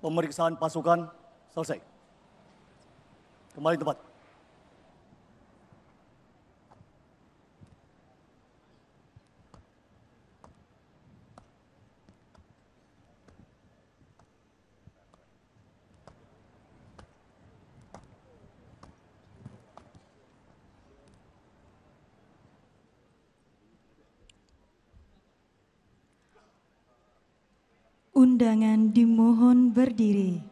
pemeriksaan pasukan selesai. Kembali tempat. Undangan dimohon berdiri.